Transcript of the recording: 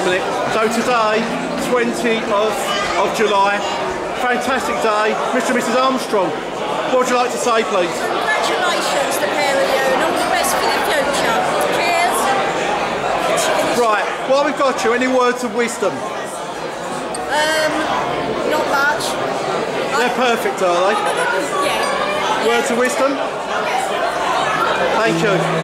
Dominic. So today, 20th of, July, fantastic day. Mr. and Mrs. Armstrong, what would you like to say, please? Congratulations, the pair of you, and all the best for the future. Cheers. Right, while we've got you, any words of wisdom? Um, not much. They're perfect, are they? Yeah. Words of wisdom? Thank you.